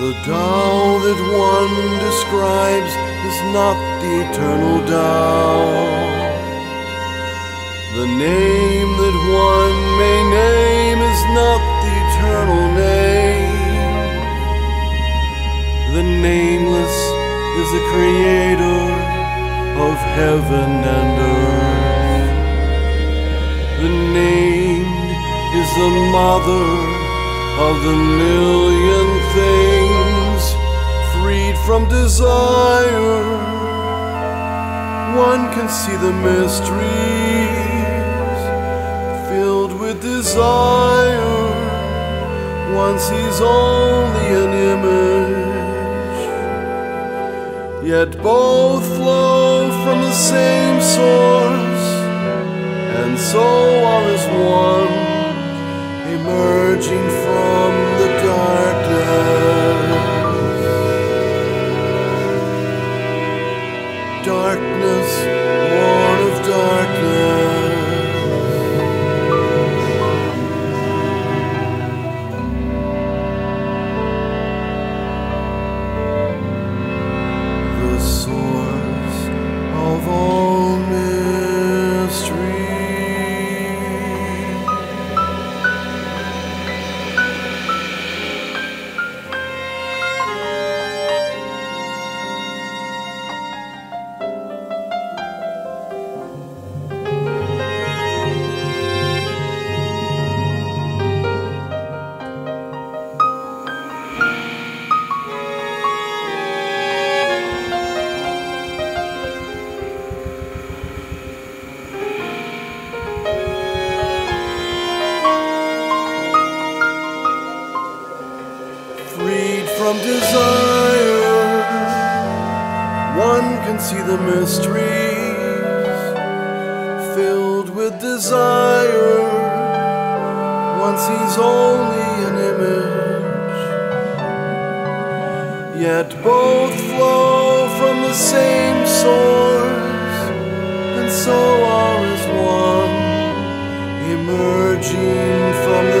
The Tao that one describes is not the eternal Tao. The name that one may name is not the eternal name. The nameless is the creator of heaven and earth. The named is the mother of the million things freed from desire. One can see the mysteries filled with desire. One sees only an image, yet both flow from the same source, and so are as one emerging from Darkness, from desire. One can see the mysteries filled with desire. One sees only an image, yet both flow from the same source, and so are as one, emerging from the